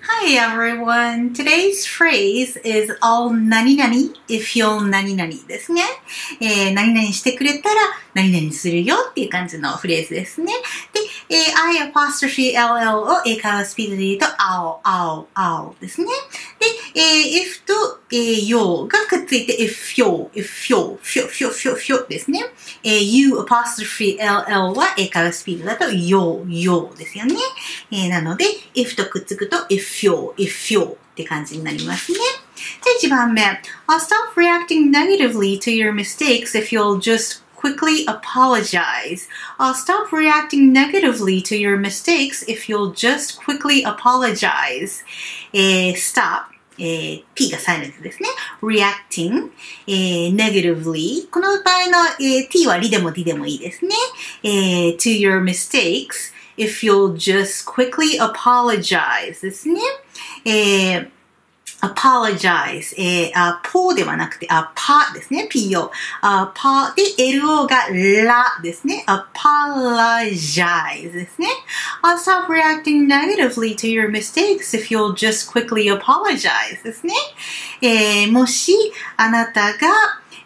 Hi everyone. Today's phrase is all 何々 if you'll 何々ですね。えー、何々してくれたら何々するよっていう感じのフレーズですね。で、えー、I apostrophe LL を英会話スピードで言うと ao, ao, ao ですね。で、えー、if と、えー、yo がくっついて if yo, if yo, fyo, fyo, fyo, fyo ですね。えー、you apostrophe LL は英会話スピードだと yo, yo ですよね。えー、なので、if とくっつくと if yo, if yo って感じになりますね。じゃあ1番目。I'll stop reacting negatively to your mistakes if you'll just quickly apologize. I'll stop reacting negatively to your mistakes if you'll just quickly apologize. えー、stop えー、p がサイレントですね。reacting、えー、negatively。この場合の、えー、t はりでも d でもいいですね。えー、to your mistakes if you'll just quickly apologize ですね。えー apologize, えー、あ、ポーではなくて、あ、パですね、po。あ、パで、lo がラですね。apologize ですね。I'll stop reacting negatively to your mistakes if you'll just quickly apologize ですね。えー、もし、あなたが、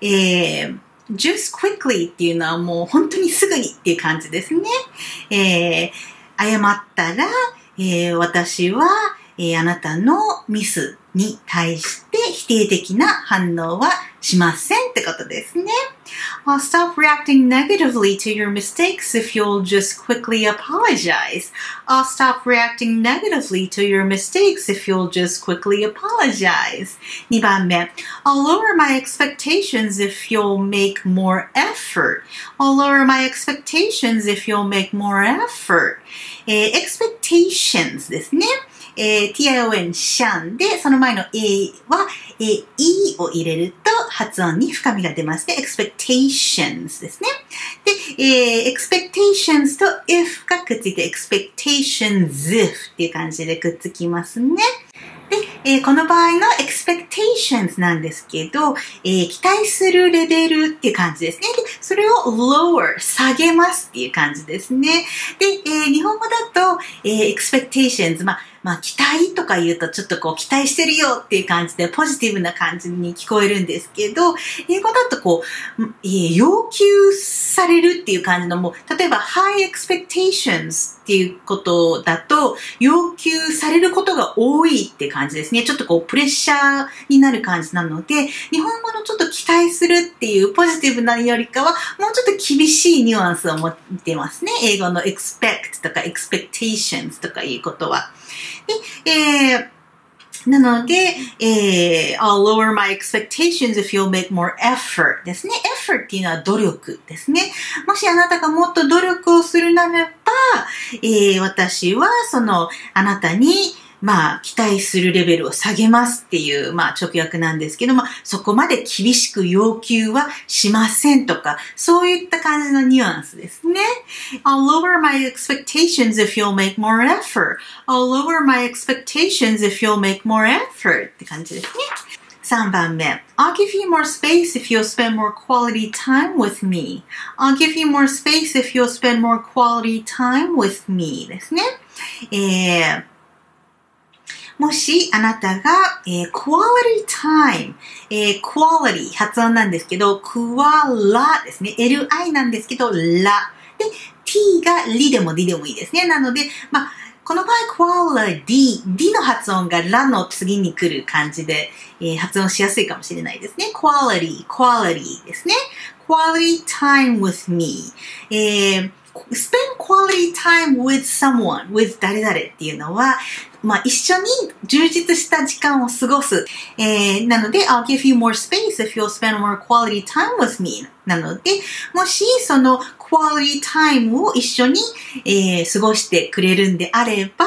えー、just quickly っていうのはもう本当にすぐにっていう感じですね。えー、謝ったら、えー、私は、えー、あなたのミスに対して否定的な反応はしませんってことですね。I'll stop reacting negatively to your mistakes if you'll just quickly apologize. I'll stop reacting negatively to your mistakes if you'll just quickly apologize. 2番目 I'll lower my expectations if you'll make more effort. I'll lower my expectations if you'll make more effort. えー、expectations ですね。 えー、tion シャンで、その前の a は、えー、e を入れると発音に深みが出ますね。expectations ですね。で、えー、expectations と if がくっついて expectations if っていう感じでくっつきますね。で、えー、この場合の expectations なんですけど、えー、期待するレベルっていう感じですね。で、それを lower 下げますっていう感じですね。で、えー、日本語だと、えー、expectations、まあまあ、期待とか言うとちょっとこう、期待してるよっていう感じで、ポジティブな感じに聞こえるんですけど、英語だとこう、要求されるっていう感じのもう、例えば、high expectations っていうことだと、要求されることが多いって感じですね。ちょっとこう、プレッシャーになる感じなので、日本語のちょっと期待するっていうポジティブなよりかは、もうちょっと厳しいニュアンスを持ってますね。英語の expect とか expectations とかいうことは。で、えーなので、えー、I'll lower my expectations if you'll make more effort ですね。effort っていうのは努力ですね。もしあなたがもっと努力をするならば、えー、私はそのあなたにまあ、期待するレベルを下げますっていう、まあ、直訳なんですけども、そこまで厳しく要求はしませんとか、そういった感じのニュアンスですね。I'll lower my expectations if you'll make more effort. I'll lower my expectations if you'll make more effort って感じですね。3番目。I'll give you more space if you'll spend more quality time with me. I'll give you more space if you'll spend more quality time with me ですね。えーもしあなたが、えー、quality time、えー、quality 発音なんですけど、クワラですね。li なんですけど、ラ。で、t がリでも d でもいいですね。なので、まあ、この場合、quality、d の発音がラの次に来る感じで、えー、発音しやすいかもしれないですね。quality、quality ですね。quality time with me、えー spend quality time with someone, with 誰々っていうのは、まあ、一緒に充実した時間を過ごす。えー、なので、I'll give you more space if you'll spend more quality time with me. なので、もしその quality time を一緒に、えー、過ごしてくれるんであれば、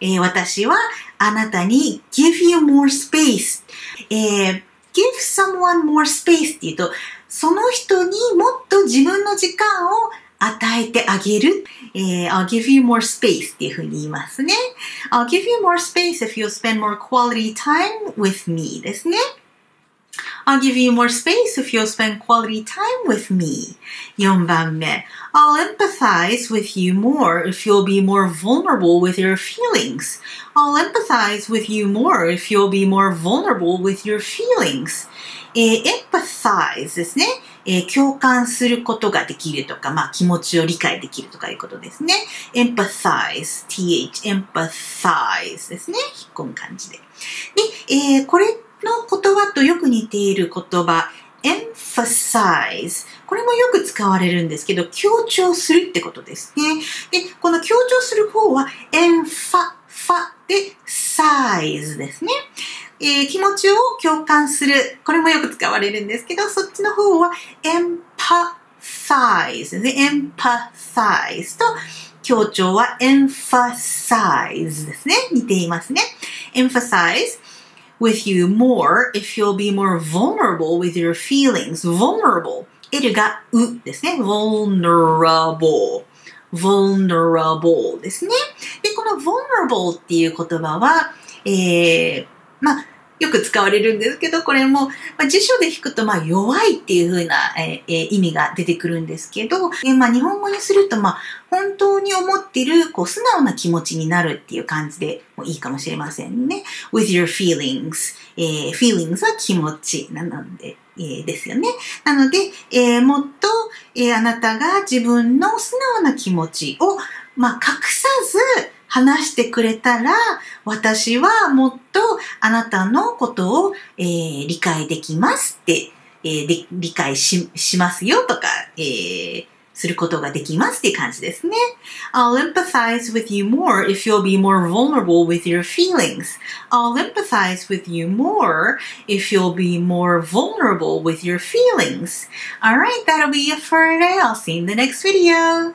えー、私はあなたに give you more space、えー、give someone more space って言うと、その人にもっと自分の時間を与えてあげる。えー、I'll give you more space っていうふうに言いますね。I'll give you more space if you spend more quality time with me ですね。 I'll give you more space if you'll spend quality time with me. 4番目 I'll empathize with you more if you'll be more vulnerable with your feelings. I'll empathize with you more if you'll be more vulnerable with your feelings. えー empathize ですね。 えー共感することができるとか、まあ気持ちを理解できるとかいうことですね。empathize, th, empathize ですね。引っ込む感じで。で、えーこれの言葉とよく似ている言葉、emphasize。これもよく使われるんですけど、強調するってことですね。で、この強調する方は、empha, ファで size ですね。えー気持ちを共感する。これもよく使われるんですけど、そっちの方は empathize ですね。empathize と強調は emphasize ですね。似ていますね。emphasize with you more if you'll be more vulnerable with your feelings. vulnerable. L がうですね。vulnerable. vulnerable ですね。で、この vulnerable っていう言葉は、えー、まあ、よく使われるんですけど、これも、まあ、辞書で引くと、まあ、弱いっていう風な、え意味が出てくるんですけど、えまあ、日本語にすると、まあ、本当に思ってる、こう、素直な気持ちになるっていう感じでもいいかもしれませんね。with your feelings。えー feelings は気持ちなので、えーですよね。なので、えーもっと、えーあなたが自分の素直な気持ちを、まあ、隠さず話してくれたら、私はもっとあなたのことを、えー理解できますって、えー理解ししますよとか、えーすることができますっていう感じですね。I'll empathize with you more if you'll be more vulnerable with your feelings. I'll empathize with you more if you'll be more vulnerable with your feelings. Alright, that'll be it for today. I'll see you in the next video.